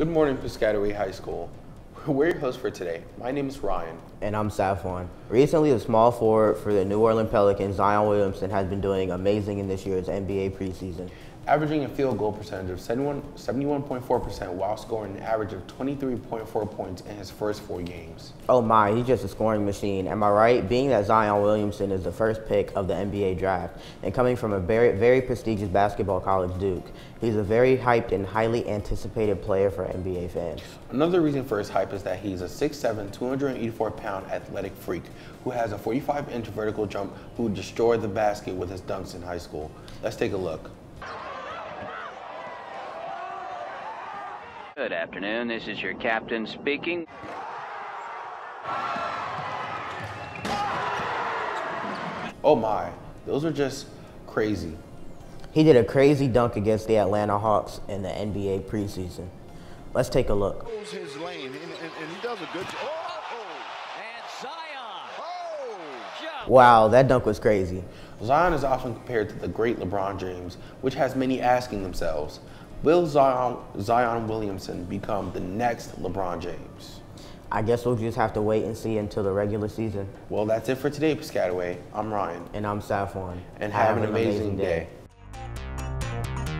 Good morning, Piscataway High School. We're your hosts for today. My name is Ryan. And I'm Safwan. Recently, the small forward for the New Orleans Pelicans, Zion Williamson, has been doing amazing in this year's NBA preseason. Averaging a field goal percentage of 71, 71.4% while scoring an average of 23.4 points in his first four games. Oh my, he's just a scoring machine. Am I right? Being that Zion Williamson is the first pick of the NBA draft and coming from a very, very prestigious basketball college, Duke, he's a very hyped and highly anticipated player for NBA fans. Another reason for his hype is that he's a 6'7", 284-pound athletic freak who has a 45-inch vertical jump who destroyed the basket with his dunks in high school. Let's take a look. Good afternoon. This is your captain speaking. Oh my, those are just crazy. He did a crazy dunk against the Atlanta Hawks in the NBA preseason. Let's take a look. His lane, and, and, and he does a good job. Oh, oh. And oh, Wow, that dunk was crazy. Zion is often compared to the great LeBron James, which has many asking themselves, Will Zion, Zion Williamson become the next LeBron James? I guess we'll just have to wait and see until the regular season. Well, that's it for today, Piscataway. I'm Ryan. And I'm Safwan. And have, have an, an, amazing, amazing day. day.